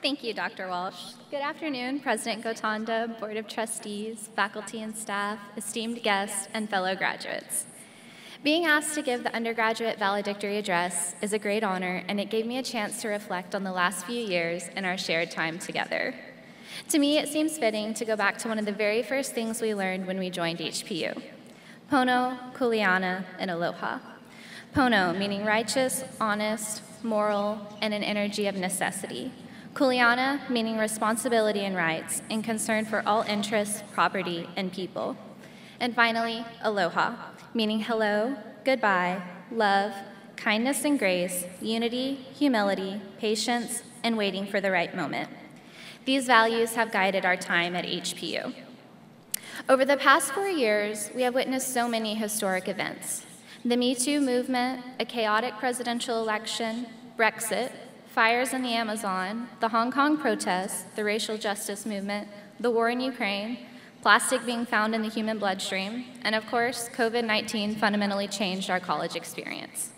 Thank you, Dr. Walsh. Good afternoon, President Gotanda, Board of Trustees, faculty and staff, esteemed guests, and fellow graduates. Being asked to give the undergraduate valedictory address is a great honor, and it gave me a chance to reflect on the last few years and our shared time together. To me, it seems fitting to go back to one of the very first things we learned when we joined HPU Pono, Kuleana, and Aloha. Pono, meaning righteous, honest, moral, and an energy of necessity. Kuleana, meaning responsibility and rights, and concern for all interests, property, and people. And finally, aloha, meaning hello, goodbye, love, kindness and grace, unity, humility, patience, and waiting for the right moment. These values have guided our time at HPU. Over the past four years, we have witnessed so many historic events. The Me Too movement, a chaotic presidential election, Brexit, fires in the Amazon, the Hong Kong protests, the racial justice movement, the war in Ukraine, plastic being found in the human bloodstream, and of course, COVID 19 fundamentally changed our college experience.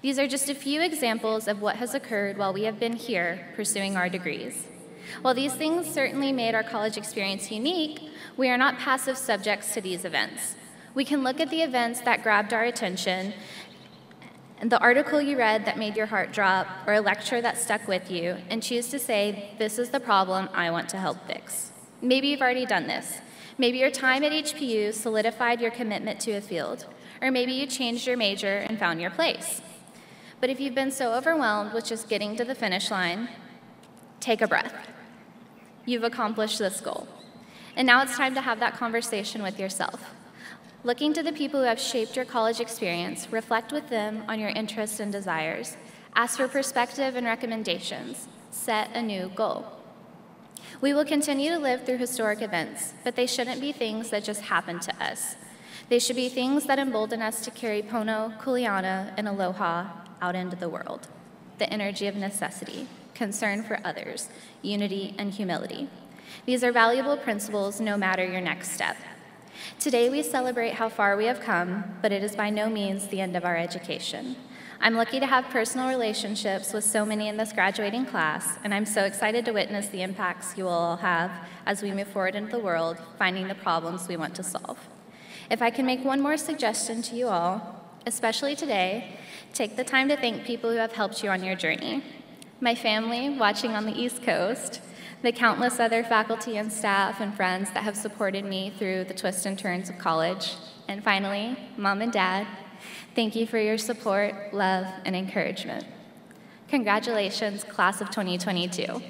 These are just a few examples of what has occurred while we have been here pursuing our degrees. While these things certainly made our college experience unique, we are not passive subjects to these events. We can look at the events that grabbed our attention, and the article you read that made your heart drop, or a lecture that stuck with you, and choose to say, This is the problem I want to help fix. Maybe you've already done this. Maybe your time at HPU solidified your commitment to a field, or maybe you changed your major and found your place. But if you've been so overwhelmed with just getting to the finish line, take a breath. You've accomplished this goal. And now it's time to have that conversation with yourself. Looking to the people who have shaped your college experience, reflect with them on your interests and desires. Ask for perspective and recommendations. Set a new goal. We will continue to live through historic events, but they shouldn't be things that just happen to us. They should be things that embolden us to carry Pono, Kuleana, and Aloha out into the world. The energy of necessity, concern for others, unity, and humility. These are valuable principles no matter your next step. Today we celebrate how far we have come, but it is by no means the end of our education. I'm lucky to have personal relationships with so many in this graduating class, and I'm so excited to witness the impacts you will all have as we move forward into the world, finding the problems we want to solve. If I can make one more suggestion to you all, especially today, take the time to thank people who have helped you on your journey. My family, watching on the East Coast, the countless other faculty and staff and friends that have supported me through the twists and turns of college, and finally, mom and dad, Thank you for your support, love, and encouragement. Congratulations, class of 2022.